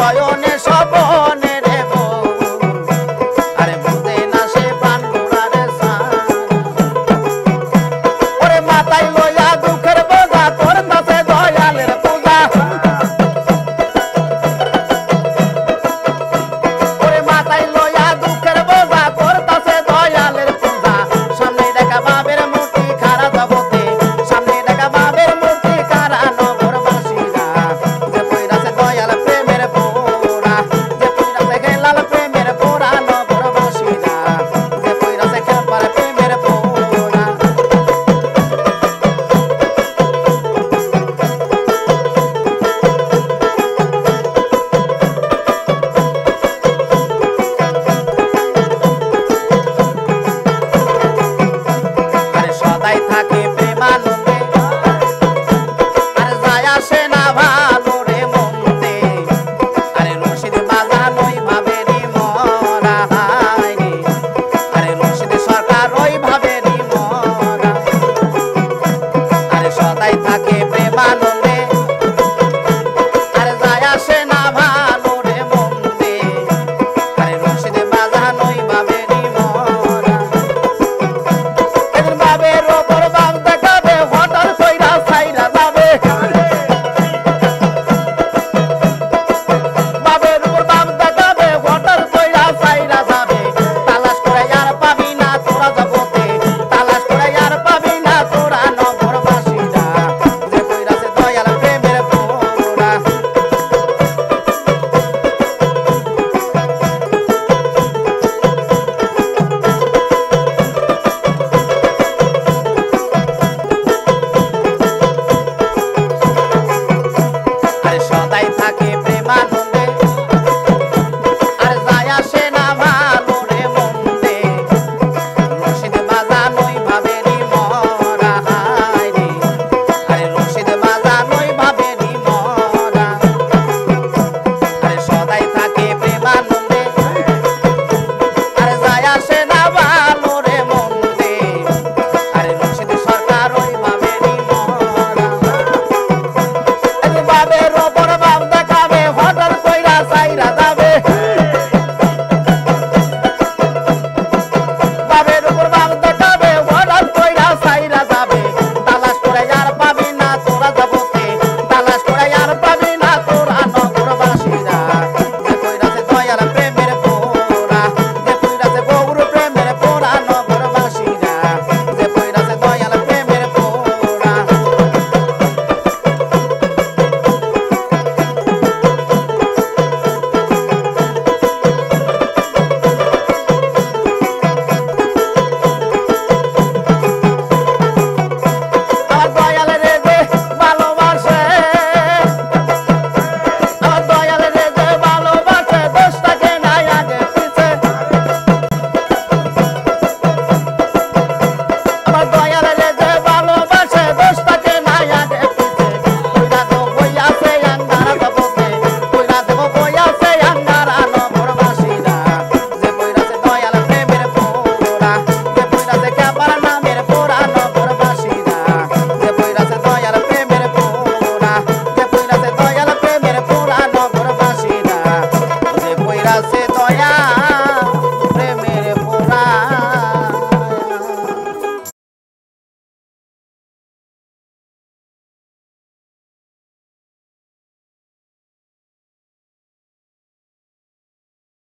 শয়নে সব